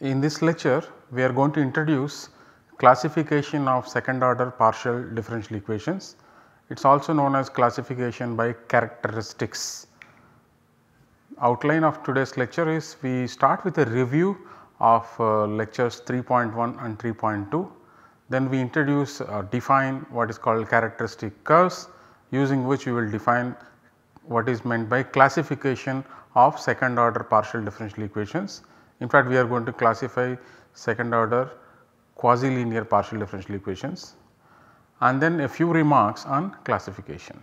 in this lecture we are going to introduce classification of second order partial differential equations. It is also known as classification by characteristics. Outline of today's lecture is we start with a review of uh, lectures 3.1 and 3.2. Then we introduce uh, define what is called characteristic curves using which we will define what is meant by classification of second order partial differential equations. In fact, we are going to classify second order quasi linear partial differential equations and then a few remarks on classification.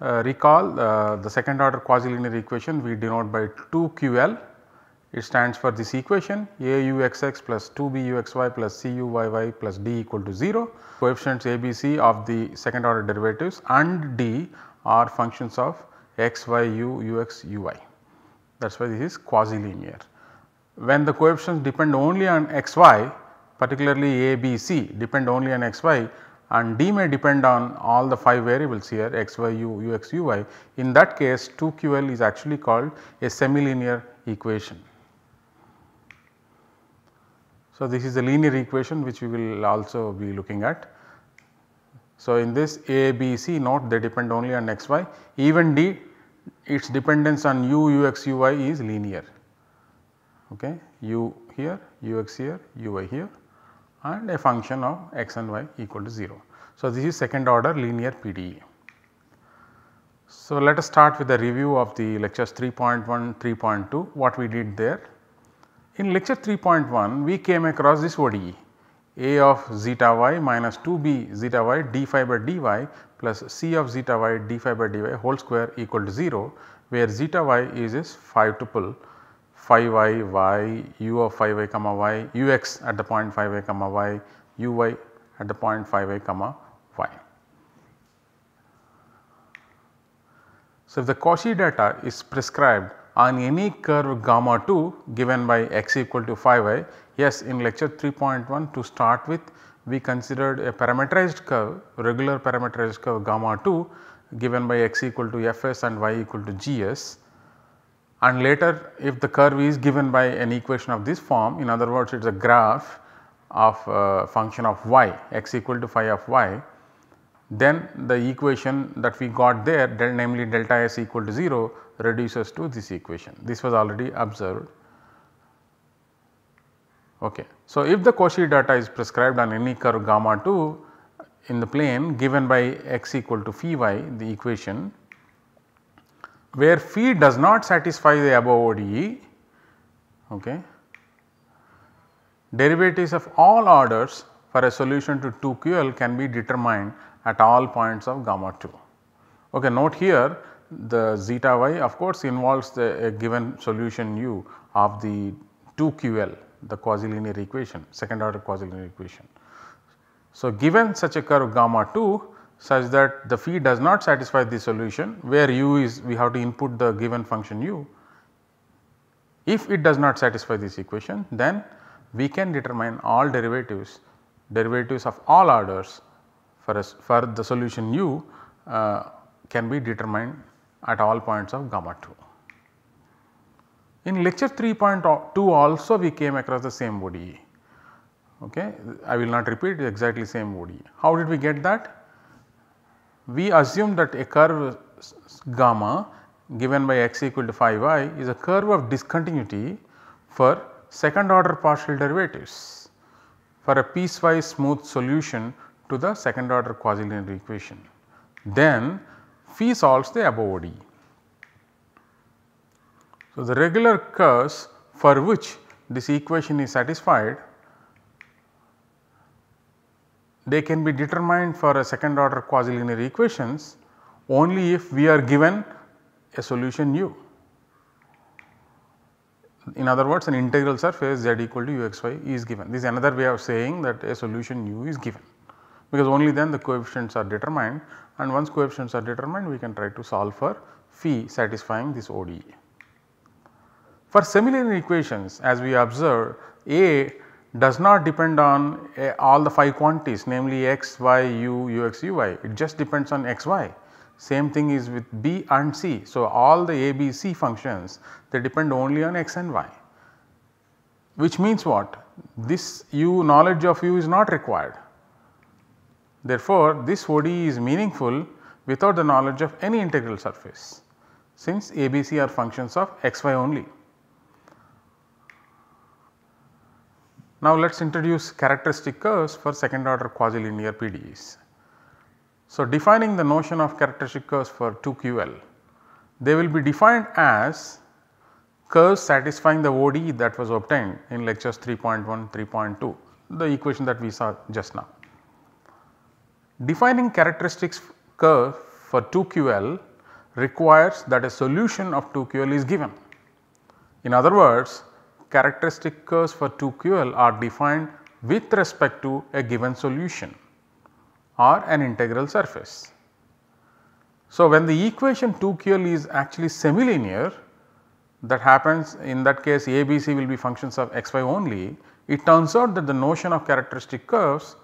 Uh, recall uh, the second order quasi linear equation we denote by 2QL it stands for this equation AUXX plus 2BUXY plus CUYY plus D equal to 0 coefficients ABC of the second order derivatives and D are functions of x, y, u, ux, that is why this is quasi linear. When the coefficients depend only on x, y particularly a, b, c depend only on x, y and d may depend on all the 5 variables here x, y, u, ux, uy in that case 2ql is actually called a semilinear equation. So, this is a linear equation which we will also be looking at. So, in this A, B, C note they depend only on x, y even D its dependence on u, ux, uy is linear okay u here, ux here, uy here and a function of x and y equal to 0. So, this is second order linear PDE. So, let us start with a review of the lectures 3.1, 3.2 what we did there. In lecture 3.1 we came across this ODE a of zeta y minus 2b zeta y d phi by dy plus c of zeta y d phi by dy whole square equal to 0 where zeta y is this phi tuple phi y y u of phi y comma y ux at the point phi y comma y uy at the point phi y comma y. So, if the Cauchy data is prescribed on any curve gamma 2 given by x equal to phi y, yes in lecture 3.1 to start with we considered a parameterized curve regular parameterized curve gamma 2 given by x equal to fs and y equal to gs. And later if the curve is given by an equation of this form in other words it is a graph of uh, function of y x equal to phi of y then the equation that we got there del, namely delta s equal to 0 reduces to this equation. This was already observed. Okay. So, if the Cauchy data is prescribed on any curve gamma 2 in the plane given by x equal to phi y the equation where phi does not satisfy the above ODE okay, derivatives of all orders for a solution to 2QL can be determined at all points of gamma 2. Okay, note here the zeta y of course involves the given solution u of the 2QL the quasi linear equation second order quasi linear equation. So, given such a curve gamma 2 such that the phi does not satisfy the solution where u is we have to input the given function u. If it does not satisfy this equation then we can determine all derivatives derivatives of all orders for, for the solution u uh, can be determined at all points of gamma 2. In lecture 3.2 also we came across the same ODE. Okay. I will not repeat exactly same ODE. How did we get that? We assume that a curve gamma given by x equal to phi y is a curve of discontinuity for second order partial derivatives for a piecewise smooth solution to the second order quasi linear equation. Then phi solves the above ODE. So, the regular curves for which this equation is satisfied they can be determined for a second order quasi linear equations only if we are given a solution u. In other words an integral surface z equal to uxy is given. This is another way of saying that a solution u is given because only then the coefficients are determined and once coefficients are determined we can try to solve for phi satisfying this ODE. For semilinear equations as we observed A does not depend on a, all the 5 quantities namely x, y, u, ux, uy it just depends on x, y. Same thing is with B and C. So, all the A, B, C functions they depend only on x and y. which means what? This u knowledge of u is not required. Therefore, this ODE is meaningful without the knowledge of any integral surface since ABC are functions of xy only. Now, let us introduce characteristic curves for second order quasi linear PDEs. So, defining the notion of characteristic curves for 2QL, they will be defined as curves satisfying the ODE that was obtained in lectures 3.1, 3.2, the equation that we saw just now. Defining characteristics curve for 2QL requires that a solution of 2QL is given. In other words, characteristic curves for 2QL are defined with respect to a given solution or an integral surface. So, when the equation 2QL is actually semilinear that happens in that case ABC will be functions of xy only, it turns out that the notion of characteristic curves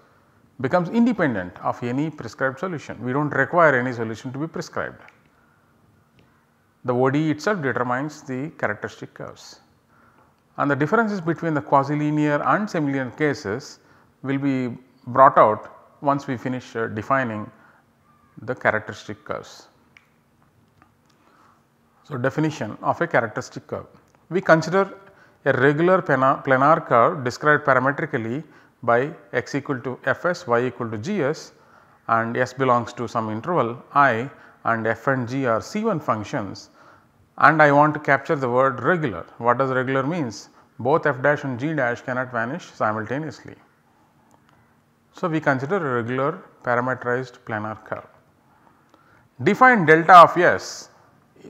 becomes independent of any prescribed solution. We do not require any solution to be prescribed. The ODE itself determines the characteristic curves and the differences between the quasi linear and semilinear cases will be brought out once we finish uh, defining the characteristic curves. So, definition of a characteristic curve. We consider a regular planar curve described parametrically by x equal to fs, y equal to gs and s belongs to some interval i and f and g are C1 functions and I want to capture the word regular. What does regular means? Both f dash and g dash cannot vanish simultaneously. So, we consider a regular parameterized planar curve. Define delta of S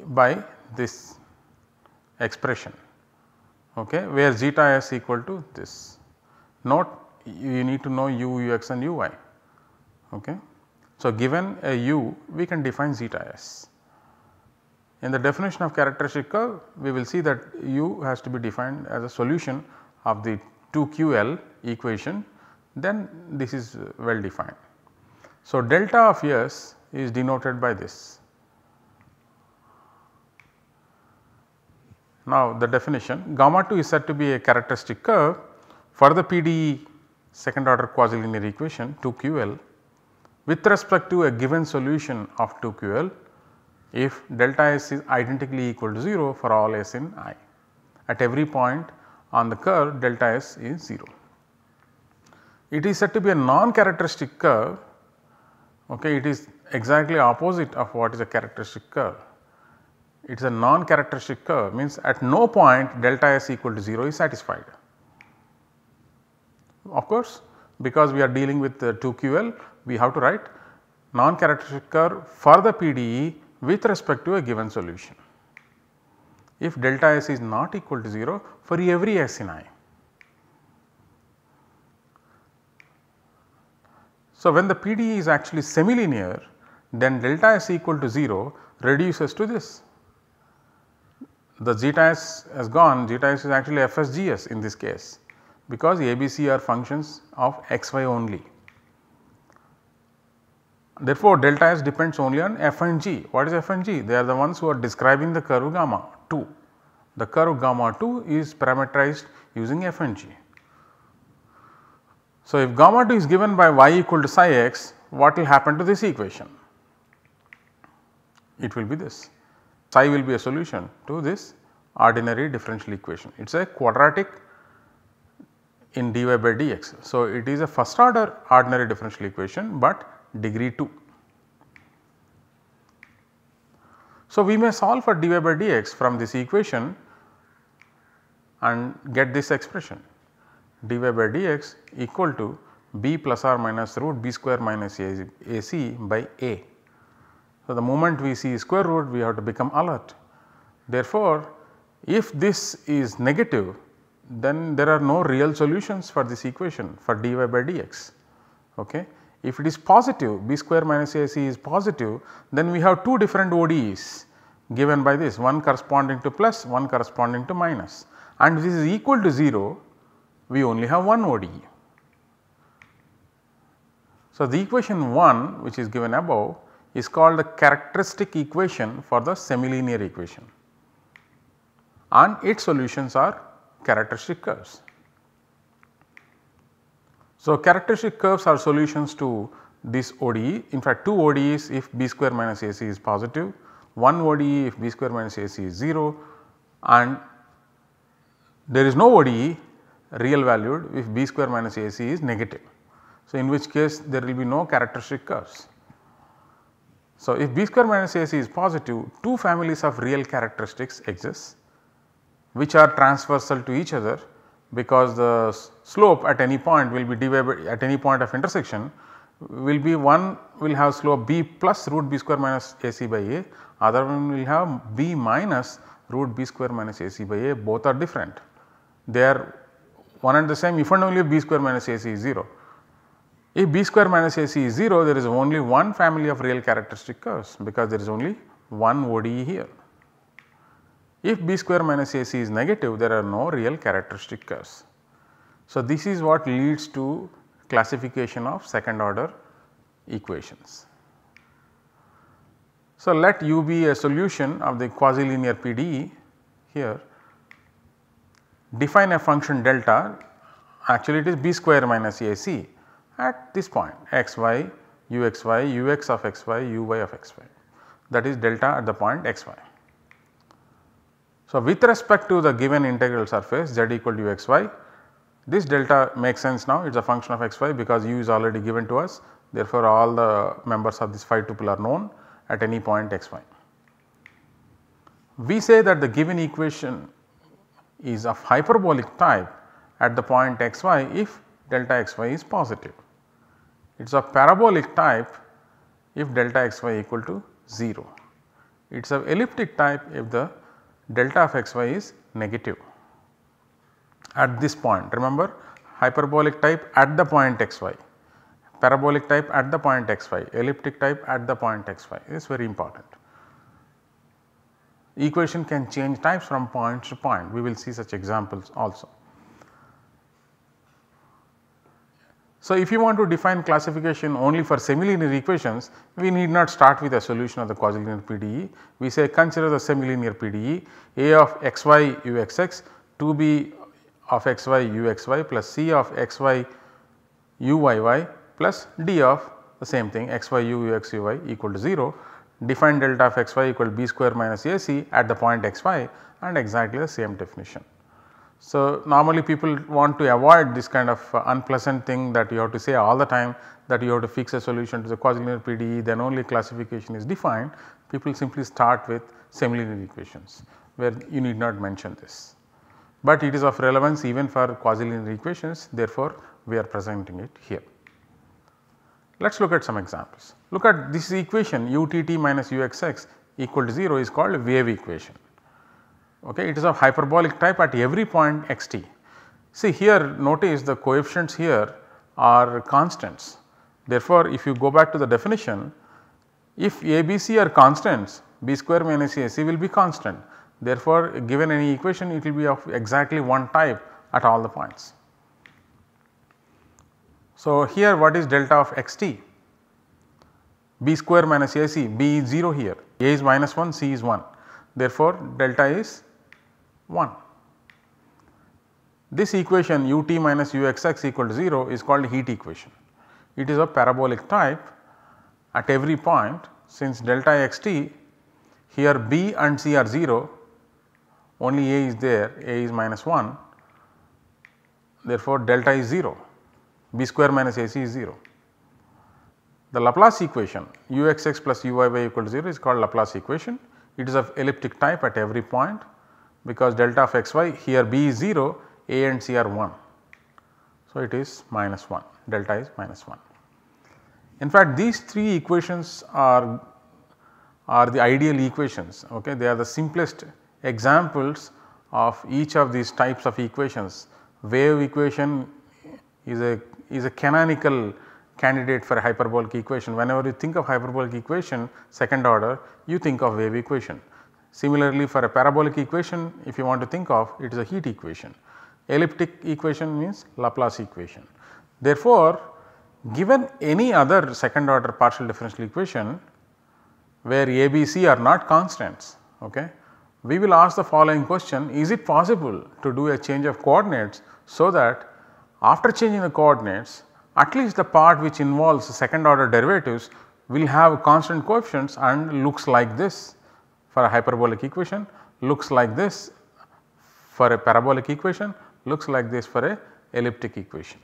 by this expression okay, where zeta s equal to this. Note you need to know u, ux and uy. Okay. So, given a u we can define zeta s. In the definition of characteristic curve we will see that u has to be defined as a solution of the 2ql equation then this is well defined. So, delta of S is denoted by this. Now, the definition gamma 2 is said to be a characteristic curve for the PDE second order quasi linear equation 2QL with respect to a given solution of 2QL if delta S is identically equal to 0 for all S in I. At every point on the curve delta S is 0. It is said to be a non-characteristic curve, okay, it is exactly opposite of what is a characteristic curve. It is a non-characteristic curve means at no point delta S equal to 0 is satisfied. Of course, because we are dealing with uh, 2QL we have to write non-characteristic curve for the PDE with respect to a given solution. If delta S is not equal to 0 for every S in I. So, when the PDE is actually semilinear then delta S equal to 0 reduces to this. The zeta S has gone, zeta S is actually FSGS in this case because ABC are functions of xy only. Therefore, delta S depends only on f and g. What is f and g? They are the ones who are describing the curve gamma 2. The curve gamma 2 is parameterized using f and g. So, if gamma 2 is given by y equal to psi x, what will happen to this equation? It will be this. Psi will be a solution to this ordinary differential equation. It is a quadratic in dy by dx. So, it is a first order ordinary differential equation, but degree 2. So, we may solve for dy by dx from this equation and get this expression dy by dx equal to b plus or minus root b square minus a, ac by a. So, the moment we see square root we have to become alert. Therefore, if this is negative then there are no real solutions for this equation for dy by dx. Okay. If it is positive b square minus ac is positive then we have two different ODEs given by this one corresponding to plus one corresponding to minus and this is equal to 0 we only have one ODE. So, the equation 1 which is given above is called the characteristic equation for the semilinear equation and its solutions are characteristic curves. So, characteristic curves are solutions to this ODE. In fact, two ODEs if b square minus AC is positive, one ODE if b square minus AC is 0 and there is no ODE real valued if b square minus AC is negative. So, in which case there will be no characteristic curves. So, if b square minus AC is positive, two families of real characteristics exist which are transversal to each other because the slope at any point will be divided at any point of intersection will be one will have slope b plus root b square minus AC by a, other one will have b minus root b square minus AC by a both are different. They are one and the same if and only if b square minus AC is 0. If b square minus AC is 0 there is only one family of real characteristic curves because there is only one ODE here. If b square minus AC is negative there are no real characteristic curves. So, this is what leads to classification of second order equations. So, let u be a solution of the quasi linear PDE here define a function delta actually it is b square minus AC at this point x y u x y u x of x y u y of x y that is delta at the point x y. So, with respect to the given integral surface z equal to x y this delta makes sense now it is a function of x y because u is already given to us therefore, all the members of this phi tuple are known at any point x y. We say that the given equation is of hyperbolic type at the point x y if delta x y is positive. It is of parabolic type if delta x y equal to 0. It is of elliptic type if the delta of x y is negative at this point. Remember hyperbolic type at the point x y, parabolic type at the point x y, elliptic type at the point x y is very important. Equation can change types from point to point, we will see such examples also. So, if you want to define classification only for semilinear equations, we need not start with a solution of the quasi-linear PDE. We say consider the semilinear PDE A of xy uxx, 2b of xy uxy plus c of xy uyy plus d of the same thing xy u ux uy equal to 0. Define delta of xy equal to b square minus ac at the point xy and exactly the same definition. So, normally people want to avoid this kind of uh, unpleasant thing that you have to say all the time that you have to fix a solution to the quasi-linear PDE then only classification is defined. People simply start with semilinear equations where you need not mention this. But it is of relevance even for quasi-linear equations therefore, we are presenting it here. Let us look at some examples. Look at this equation utt minus uxx equal to 0 is called wave equation okay, it is of hyperbolic type at every point x t. See here notice the coefficients here are constants. Therefore, if you go back to the definition if a b c are constants b square minus a c will be constant. Therefore, given any equation it will be of exactly one type at all the points. So, here what is delta of x t? b square minus a c b is 0 here a is minus 1 c is 1 therefore, delta is 1. This equation ut minus uxx equal to 0 is called heat equation. It is of parabolic type at every point since delta x t here b and c are 0 only a is there a is minus 1 therefore delta is 0 b square minus ac is 0. The Laplace equation uxx plus uyy equal to 0 is called Laplace equation. It is of elliptic type at every point because delta of x y here b is 0 a and c are 1. So, it is minus 1 delta is minus 1. In fact, these three equations are are the ideal equations okay they are the simplest examples of each of these types of equations. Wave equation is a is a canonical candidate for hyperbolic equation. Whenever you think of hyperbolic equation second order you think of wave equation. Similarly, for a parabolic equation if you want to think of it is a heat equation. Elliptic equation means Laplace equation. Therefore, given any other second order partial differential equation where A, B, C are not constants, okay, we will ask the following question is it possible to do a change of coordinates so that after changing the coordinates at least the part which involves second order derivatives will have constant coefficients and looks like this for a hyperbolic equation, looks like this for a parabolic equation, looks like this for a elliptic equation.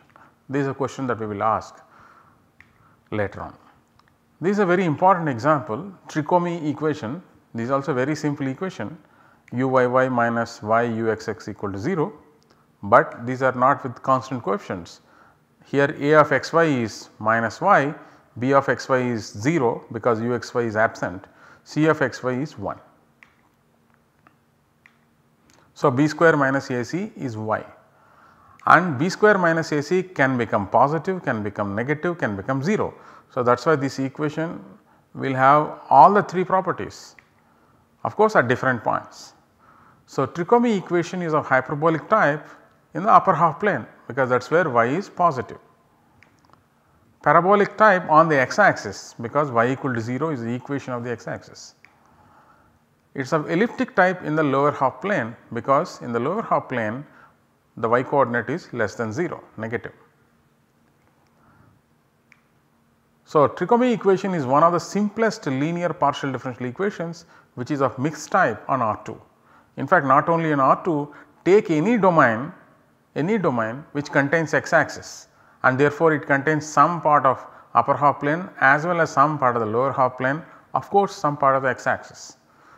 This is a question that we will ask later on. This is a very important example Tricomi equation this is also a very simple equation uyy minus yuxx equal to 0, but these are not with constant coefficients. Here a of xy is minus y, b of xy is 0 because uxy is absent, c of xy is 1. So, b square minus ac is y and b square minus ac can become positive, can become negative, can become 0. So, that is why this equation will have all the 3 properties of course at different points. So, Tricomi equation is of hyperbolic type in the upper half plane because that is where y is positive. Parabolic type on the x axis because y equal to 0 is the equation of the x axis. It is of elliptic type in the lower half plane because in the lower half plane the y coordinate is less than 0 negative. So, Tricomi equation is one of the simplest linear partial differential equations which is of mixed type on R2. In fact, not only in R2 take any domain any domain which contains x axis and therefore, it contains some part of upper half plane as well as some part of the lower half plane of course, some part of the x axis.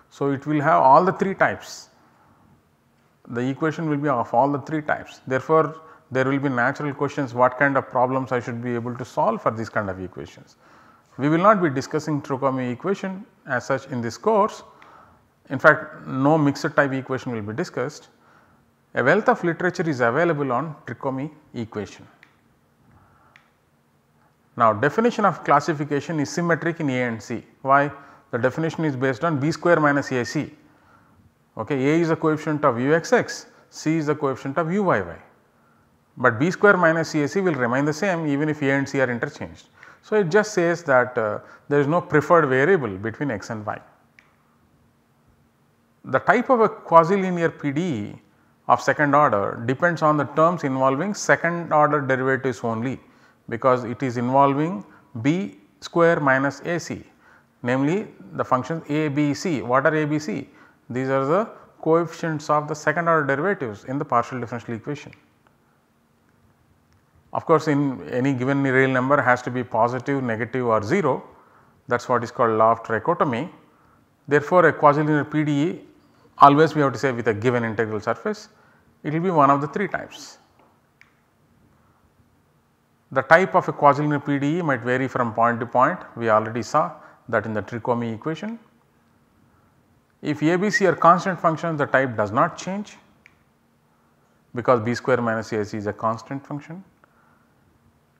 So, it will have all the 3 types the equation will be of all the 3 types therefore, there will be natural questions what kind of problems I should be able to solve for these kind of equations. We will not be discussing Tricomi equation as such in this course. In fact, no mixed type equation will be discussed. A wealth of literature is available on Tricomi equation. Now, definition of classification is symmetric in A and C. Why? The definition is based on B square minus AC. Okay, A is a coefficient of Uxx, C is the coefficient of Uyy but b square minus CAC will remain the same even if A and C are interchanged. So, it just says that uh, there is no preferred variable between x and y. The type of a quasi-linear PDE of second order depends on the terms involving second order derivatives only because it is involving b square minus AC namely the functions a, b, c. What are a, b, c? These are the coefficients of the second order derivatives in the partial differential equation. Of course, in any given real number has to be positive, negative or 0 that is what is called law of trichotomy. Therefore, a quasi-linear PDE always we have to say with a given integral surface it will be one of the 3 types. The type of a quasi-linear PDE might vary from point to point we already saw that in the Tricomi equation. If ABC are constant functions the type does not change because b square minus ac is a constant function.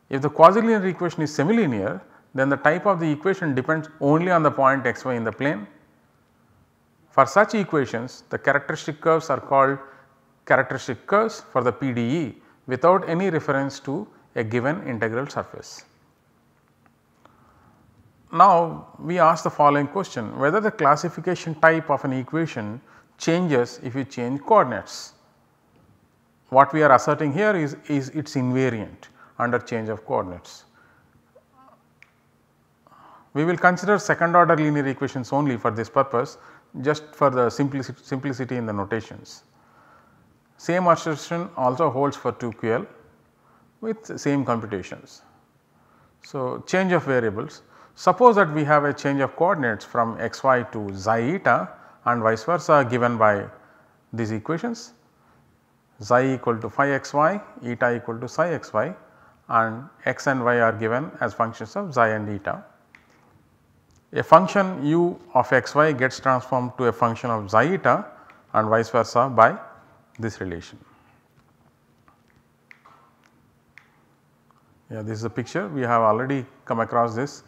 If the quasi-linear equation is semilinear then the type of the equation depends only on the point x y in the plane. For such equations the characteristic curves are called characteristic curves for the PDE without any reference to a given integral surface. Now we ask the following question whether the classification type of an equation changes if you change coordinates. What we are asserting here is, is it is invariant under change of coordinates. We will consider second order linear equations only for this purpose just for the simplicity, simplicity in the notations. Same assertion also holds for 2QL with same computations. So, change of variables suppose that we have a change of coordinates from xy to xi eta and vice versa given by these equations xi equal to phi xy eta equal to psi xy and x and y are given as functions of xi and eta. A function u of xy gets transformed to a function of xi eta and vice versa by this relation. Yeah, this is a picture we have already come across this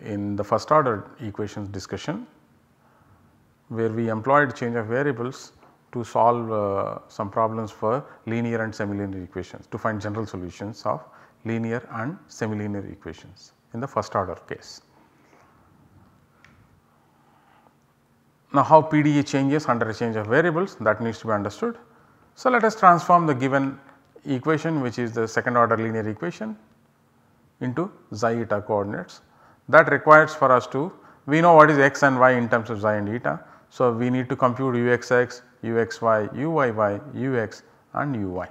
in the first order equations discussion where we employed change of variables to solve uh, some problems for linear and semilinear equations to find general solutions of linear and semilinear equations in the first order case. Now, how PDE changes under a change of variables that needs to be understood. So, let us transform the given equation which is the second order linear equation into xi eta coordinates that requires for us to we know what is x and y in terms of xi and eta. So, we need to compute uxx, uxy, uyy, ux and uy.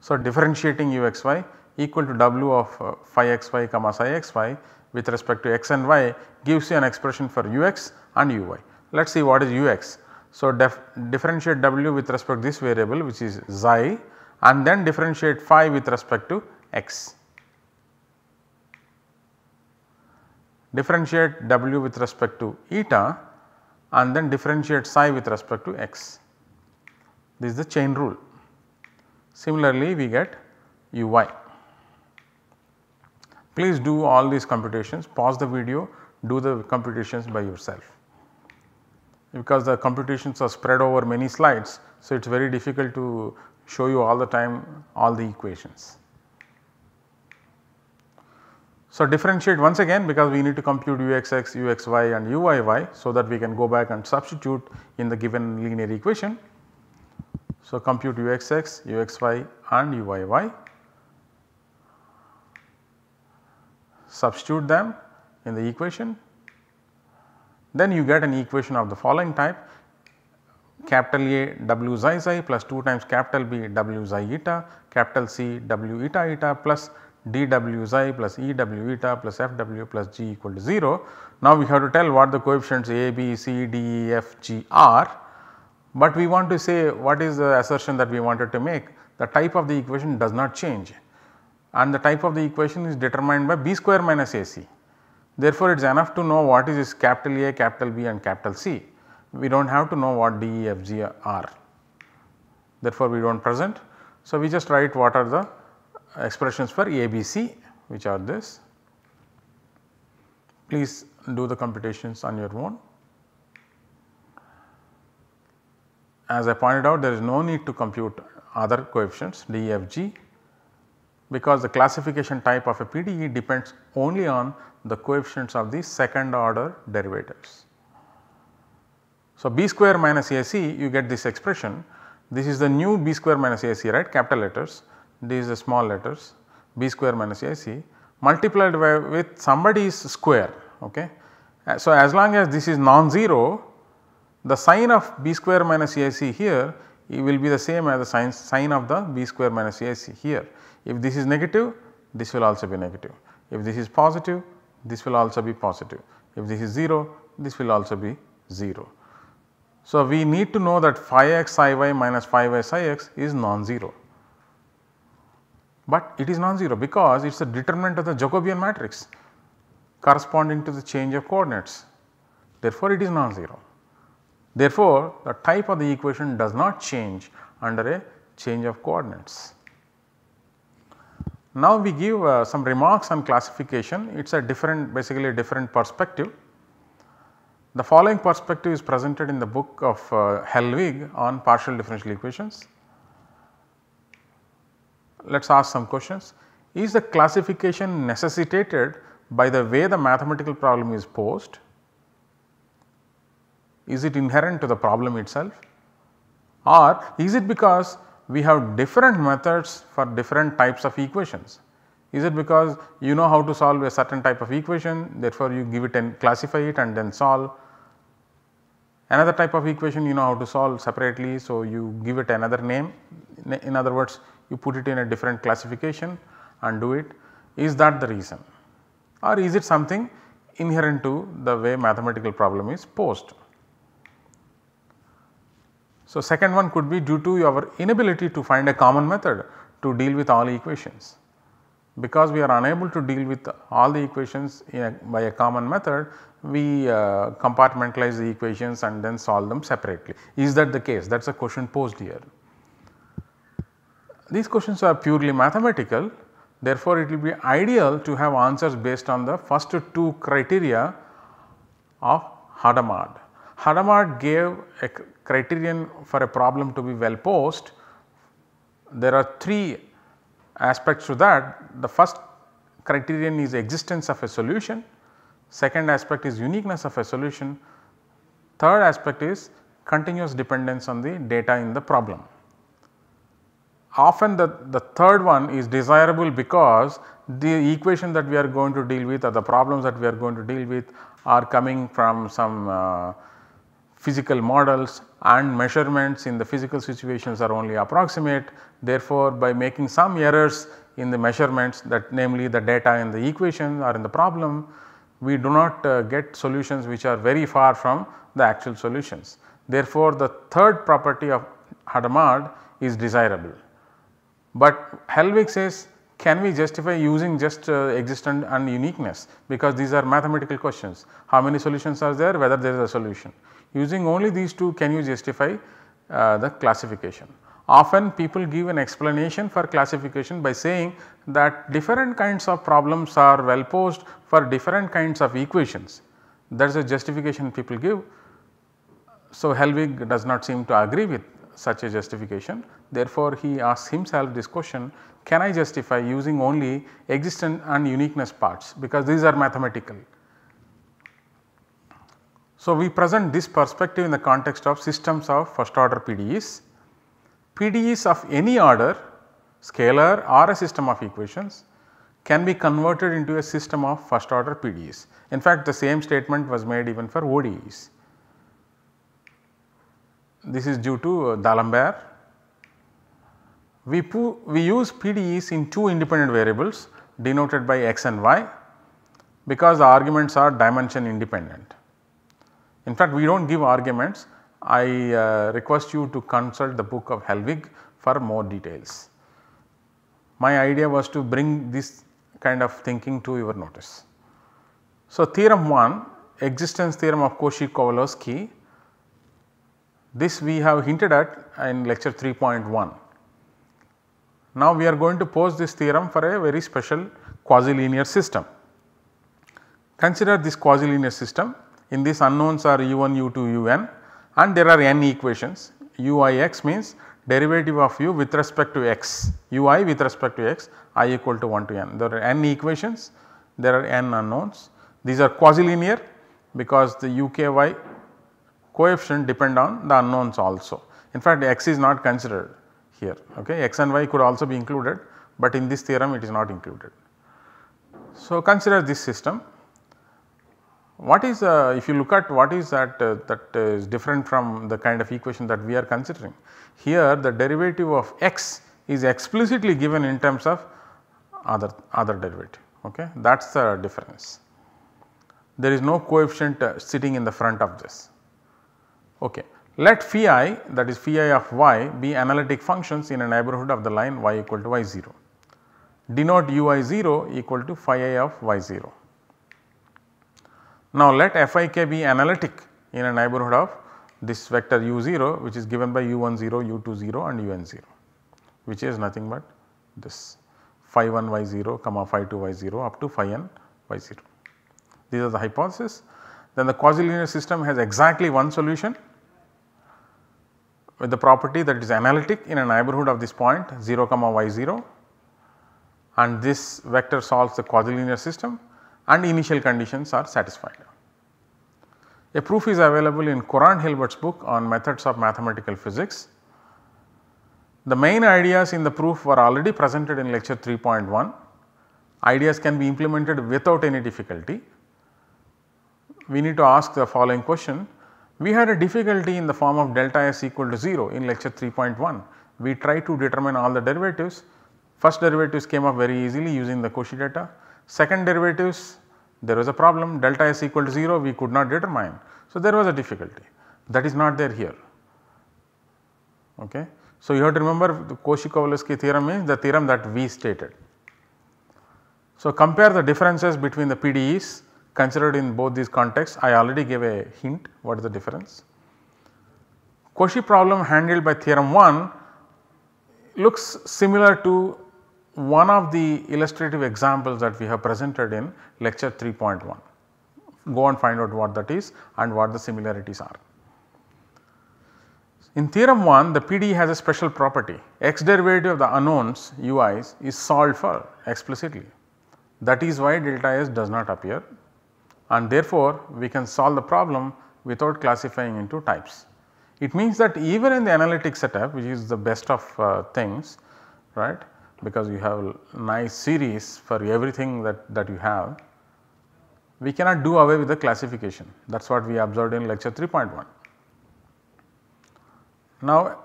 So, differentiating uxy equal to w of uh, phi xy comma psi xy with respect to x and y gives you an expression for ux and uy. Let us see what is ux. So, differentiate w with respect to this variable which is xi and then differentiate phi with respect to x. Differentiate w with respect to eta and then differentiate psi with respect to x. This is the chain rule. Similarly, we get uy. Please do all these computations, pause the video, do the computations by yourself. Because the computations are spread over many slides, so it is very difficult to show you all the time all the equations. So, differentiate once again because we need to compute uxx, uxy and uyy so that we can go back and substitute in the given linear equation. So, compute uxx, uxy and uyy substitute them in the equation then you get an equation of the following type capital A W xi xi plus 2 times capital B W xi eta capital C W eta eta plus d W xi plus E W eta plus F W plus G equal to 0. Now we have to tell what the coefficients A, B, C, D, E, F, G are, but we want to say what is the assertion that we wanted to make the type of the equation does not change and the type of the equation is determined by b square minus ac. Therefore, it is enough to know what is this capital A, capital B and capital C. We do not have to know what D, E, F, G are. Therefore, we do not present. So, we just write what are the expressions for A, B, C which are this. Please do the computations on your own. As I pointed out there is no need to compute other coefficients D, E, F, G because the classification type of a PDE depends only on the coefficients of the second order derivatives. So, b square minus AC you get this expression this is the new b square minus AC right capital letters these are small letters b square minus AC multiplied by with somebody's square ok. Uh, so, as long as this is non-zero the sign of b square minus AC here it will be the same as the sign, sign of the b square minus AC here. If this is negative this will also be negative. If this is positive this will also be positive. If this is 0 this will also be 0. So, we need to know that phi x psi y minus phi y psi x is non-zero, but it is non-zero because it is a determinant of the Jacobian matrix corresponding to the change of coordinates. Therefore, it is non-zero. Therefore, the type of the equation does not change under a change of coordinates. Now, we give uh, some remarks on classification it is a different basically a different perspective. The following perspective is presented in the book of uh, Hellwig on partial differential equations. Let us ask some questions. Is the classification necessitated by the way the mathematical problem is posed? Is it inherent to the problem itself? Or is it because we have different methods for different types of equations. Is it because you know how to solve a certain type of equation therefore, you give it and classify it and then solve another type of equation you know how to solve separately. So, you give it another name in other words you put it in a different classification and do it is that the reason or is it something inherent to the way mathematical problem is posed. So, second one could be due to our inability to find a common method to deal with all equations. Because we are unable to deal with all the equations a, by a common method, we uh, compartmentalize the equations and then solve them separately. Is that the case? That is a question posed here. These questions are purely mathematical, therefore, it will be ideal to have answers based on the first two criteria of Hadamard. Hadamard gave a criterion for a problem to be well posed, there are three aspects to that. The first criterion is existence of a solution, second aspect is uniqueness of a solution, third aspect is continuous dependence on the data in the problem. often the, the third one is desirable because the equation that we are going to deal with or the problems that we are going to deal with are coming from some uh, physical models and measurements in the physical situations are only approximate. Therefore, by making some errors in the measurements that namely the data in the equation or in the problem, we do not uh, get solutions which are very far from the actual solutions. Therefore, the third property of Hadamard is desirable. But Hellwig says can we justify using just uh, existent and uniqueness because these are mathematical questions. How many solutions are there whether there is a solution. Using only these two can you justify uh, the classification. Often people give an explanation for classification by saying that different kinds of problems are well posed for different kinds of equations. That is a justification people give. So, Hellwig does not seem to agree with such a justification. Therefore, he asks himself this question can I justify using only existent and uniqueness parts because these are mathematical. So, we present this perspective in the context of systems of first order PDEs. PDEs of any order scalar or a system of equations can be converted into a system of first order PDEs. In fact, the same statement was made even for ODEs. This is due to uh, D'Alembert. We, we use PDEs in two independent variables denoted by x and y because the arguments are dimension independent. In fact, we do not give arguments. I uh, request you to consult the book of Hellwig for more details. My idea was to bring this kind of thinking to your notice. So, theorem 1 existence theorem of Cauchy-Kovalevsky this we have hinted at in lecture 3.1. Now we are going to pose this theorem for a very special quasi-linear system. Consider this quasi-linear system in this unknowns are u1, u2, un and there are n equations uix means derivative of u with respect to x ui with respect to x i equal to 1 to n. There are n equations there are n unknowns these are quasi-linear because the uky coefficient depend on the unknowns also. In fact, x is not considered here okay x and y could also be included, but in this theorem it is not included. So, consider this system what is uh, if you look at what is that uh, that is different from the kind of equation that we are considering. Here the derivative of x is explicitly given in terms of other other derivative okay that is the difference. There is no coefficient uh, sitting in the front of this. Okay. Let phi i that is phi i of y be analytic functions in a neighborhood of the line y equal to y 0. Denote ui 0 equal to phi i of y 0. Now let fik be analytic in a neighborhood of this vector u 0 which is given by u 1 0, u 2 0 and u n 0 which is nothing but this phi 1 y 0 comma phi 2 y 0 up to phi n y 0. These are the hypothesis. Then the quasi-linear system has exactly one solution with the property that is analytic in a neighborhood of this point 0 comma y 0 and this vector solves the quasi-linear system and initial conditions are satisfied. A proof is available in Courant Hilbert's book on methods of mathematical physics. The main ideas in the proof were already presented in lecture 3.1. Ideas can be implemented without any difficulty. We need to ask the following question we had a difficulty in the form of delta s equal to 0 in lecture 3.1. We tried to determine all the derivatives. First derivatives came up very easily using the Cauchy data. Second derivatives there was a problem delta s equal to 0 we could not determine. So, there was a difficulty that is not there here. Okay. So, you have to remember the Cauchy-Kovalevsky theorem is the theorem that we stated. So, compare the differences between the PDEs considered in both these contexts I already gave a hint what is the difference. Cauchy problem handled by theorem 1 looks similar to one of the illustrative examples that we have presented in lecture 3.1. Go and find out what that is and what the similarities are. In theorem 1 the PD has a special property x derivative of the unknowns ui's is solved for explicitly. That is why delta s does not appear and therefore, we can solve the problem without classifying into types. It means that even in the analytic setup which is the best of uh, things, right because you have nice series for everything that, that you have. We cannot do away with the classification that is what we observed in lecture 3.1. Now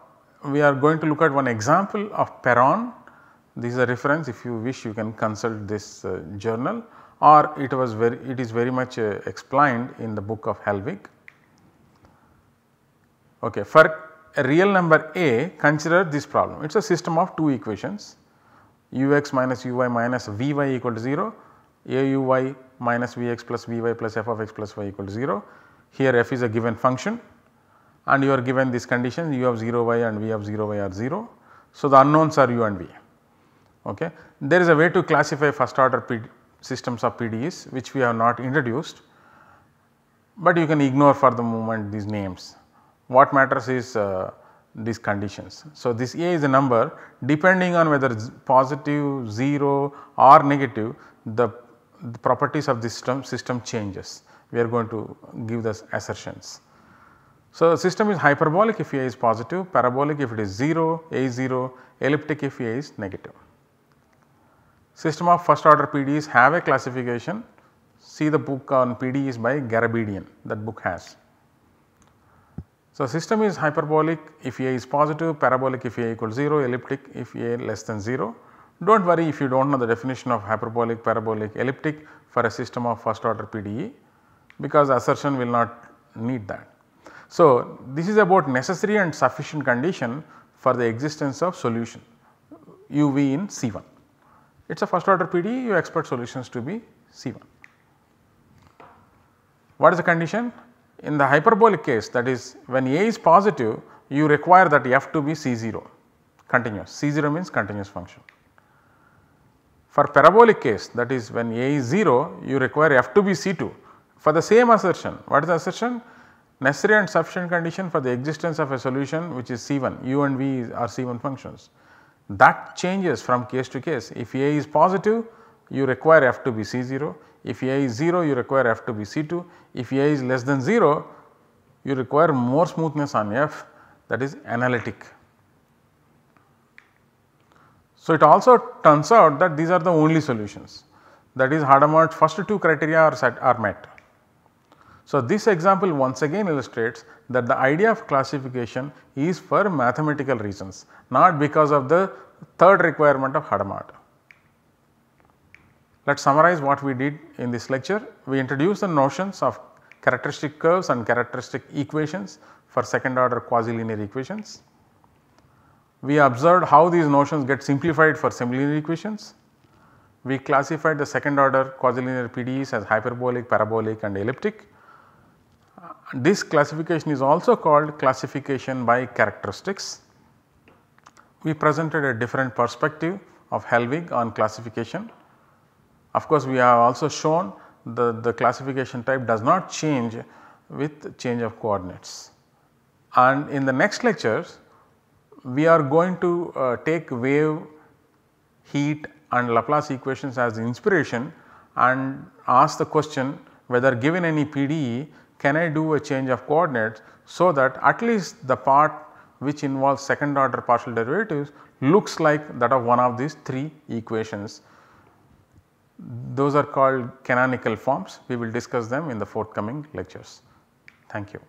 we are going to look at one example of Perron. This is a reference if you wish you can consult this uh, journal or it was very it is very much uh, explained in the book of Hellwig. Okay, for a real number a consider this problem it is a system of two equations ux minus uy minus vy equal to 0 auy minus vx plus vy plus f of x plus y equal to 0. Here f is a given function and you are given this condition u of 0 y and v of 0 y are 0. So, the unknowns are u and v. Okay. There is a way to classify first order systems of PDEs which we have not introduced, but you can ignore for the moment these names. What matters is uh, these conditions. So, this A is a number depending on whether positive, 0 or negative the, the properties of this system, system changes. We are going to give the assertions. So, the system is hyperbolic if A is positive, parabolic if it is 0, A is 0, elliptic if A is negative. System of first order PDEs have a classification, see the book on PDEs by Garabedian that book has. So, system is hyperbolic if A is positive, parabolic if A equals 0, elliptic if A less than 0. Do not worry if you do not know the definition of hyperbolic, parabolic, elliptic for a system of first order PDE because assertion will not need that. So, this is about necessary and sufficient condition for the existence of solution uv in C1. It is a first order PDE you expect solutions to be C1. What is the condition? In the hyperbolic case that is when A is positive you require that f to be C0 continuous, C0 means continuous function. For parabolic case that is when A is 0 you require f to be C2 for the same assertion what is the assertion? Necessary and sufficient condition for the existence of a solution which is C1 u and v are C1 functions. That changes from case to case if A is positive you require f to be C0 if A is 0 you require f to be C2, if A is less than 0 you require more smoothness on f that is analytic. So, it also turns out that these are the only solutions that is Hadamard's first two criteria are, set, are met. So, this example once again illustrates that the idea of classification is for mathematical reasons not because of the third requirement of Hadamard. Let us summarize what we did in this lecture. We introduced the notions of characteristic curves and characteristic equations for second order quasi-linear equations. We observed how these notions get simplified for semilinear equations. We classified the second order quasi-linear PDEs as hyperbolic, parabolic and elliptic. This classification is also called classification by characteristics. We presented a different perspective of Hellwig on classification of course, we have also shown the, the classification type does not change with change of coordinates. And in the next lectures, we are going to uh, take wave, heat and Laplace equations as inspiration and ask the question whether given any PDE can I do a change of coordinates so that at least the part which involves second order partial derivatives looks like that of one of these three equations those are called canonical forms. We will discuss them in the forthcoming lectures. Thank you.